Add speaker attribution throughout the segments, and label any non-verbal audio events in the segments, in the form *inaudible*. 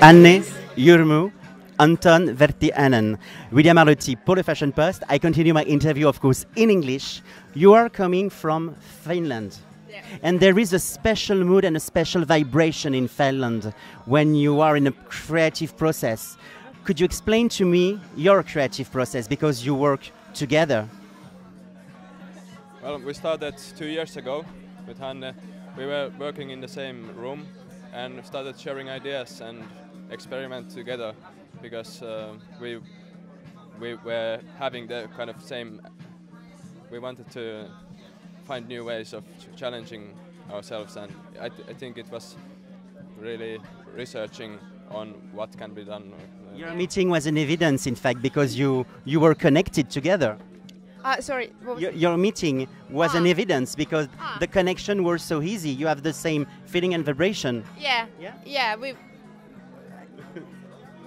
Speaker 1: Hanne Jurmu, Anton Vartiainen, William Arlotti, pour le Fashion Post. I continue my interview, of course, in English. You are coming from Finland.
Speaker 2: Yeah.
Speaker 1: And there is a special mood and a special vibration in Finland when you are in a creative process. Could you explain to me your creative process because you work together?
Speaker 3: Well, we started two years ago with Hanne. We were working in the same room and started sharing ideas and experiment together because uh, we we were having the kind of same. We wanted to find new ways of ch- challenging ourselves, and I, th- I think it was really researching on what can be done.
Speaker 1: Your meeting was an evidence, in fact, because you, you were connected together.
Speaker 2: Uh, sorry. What was
Speaker 1: Your, your meeting was an
Speaker 2: Ah.
Speaker 1: evidence because
Speaker 2: Ah.
Speaker 1: the connection was so easy. You have the same feeling and vibration.
Speaker 2: Yeah.
Speaker 1: Yeah?
Speaker 2: Yeah. We've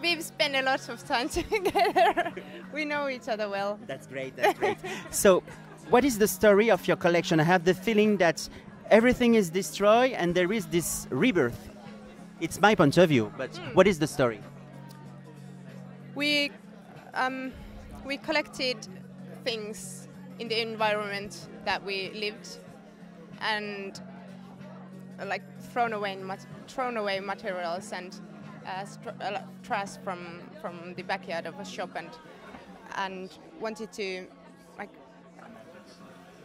Speaker 2: we've spent a lot of time *laughs* together. we know each other well.
Speaker 1: That's great. That's great. *laughs* so, what is the story of your collection? I have the feeling that everything is destroyed and there is this rebirth. It's my point of view, but what is the story?
Speaker 2: We um, we collected things in the environment that we lived, and like thrown away mat- thrown away materials and uh, str- uh, trash from from the backyard of a shop, and and wanted to like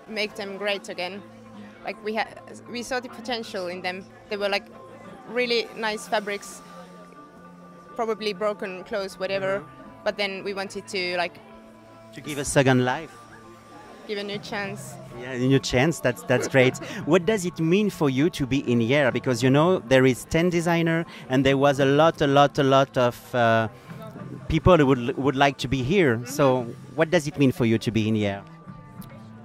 Speaker 2: make them great again. Like we had, we saw the potential in them. They were like really nice fabrics probably broken clothes, whatever. But then we wanted to like
Speaker 1: To give a second life.
Speaker 2: give a new chance.
Speaker 1: Yeah, a new chance. That's that's great. *laughs* what does it mean for you to be in here? Because you know there is ten designer, and there was a lot, a lot, a lot of uh, people who would would like to be here. So, what does it mean for you to be in here?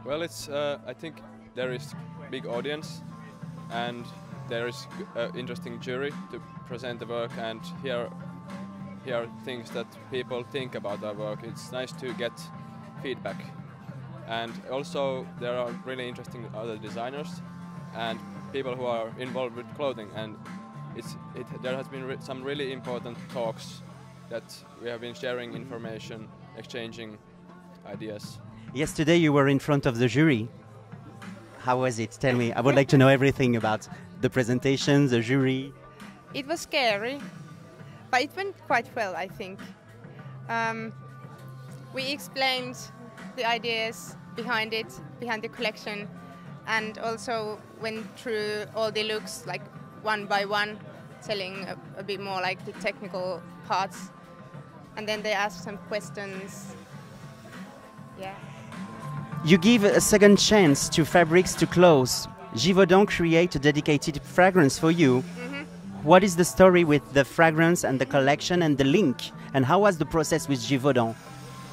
Speaker 3: Well, it's. Uh, I think there is big audience, and there is uh, interesting jury to present the work and hear hear things that people think about our work. It's nice to get feedback, and also there are really interesting other designers and people who are involved with clothing. And it's it. There has been re- some really important talks that we have been sharing information, exchanging ideas.
Speaker 1: Yesterday you were in front of the jury. How was it? Tell me. I would like to know everything about the presentation, the jury.
Speaker 2: It was scary, but it went quite well, I think. Um, we explained the ideas behind it, behind the collection, and also went through all the looks like one by one, telling a, a bit more like the technical parts. And then they asked some questions. Yeah.
Speaker 1: You give a second chance to fabrics to clothes. Givaudan create a dedicated fragrance for you. Mm-hmm. What is the story with the fragrance and the collection and the link? And how was the process with Givaudan?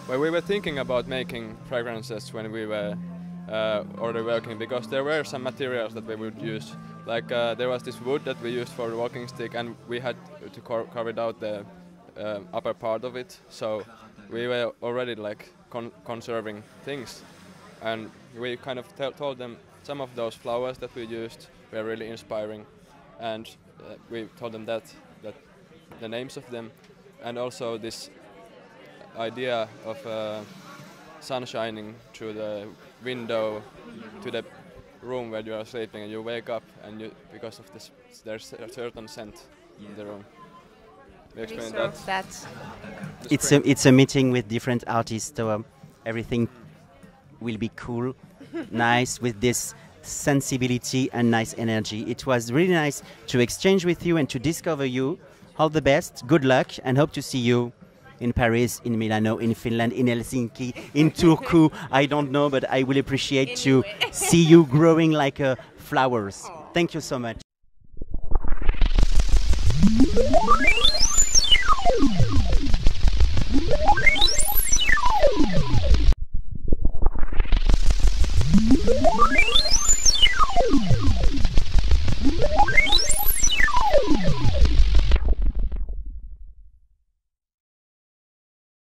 Speaker 3: Well, we were thinking about making fragrances when we were uh, already working because there were some materials that we would use. Like uh, there was this wood that we used for the walking stick, and we had to car- carve it out the uh, upper part of it. So we were already like con- conserving things, and we kind of told them some of those flowers that we used were really inspiring, and uh, we told them that that the names of them, and also this idea of uh, sun shining through the window to the room where you are sleeping and you wake up and you because of this there's a certain scent in the room. We
Speaker 2: We
Speaker 3: explained that.
Speaker 2: that.
Speaker 1: It's a, it's a meeting with different artists, so um, everything will be cool, *laughs* nice, with this sensibility and nice energy. It was really nice to exchange with you and to discover you. All the best, good luck, and hope to see you in Paris, in Milano, in Finland, in Helsinki, in Turku. I don't know, but I will appreciate to *laughs* see you growing like uh, flowers. Thank you so much.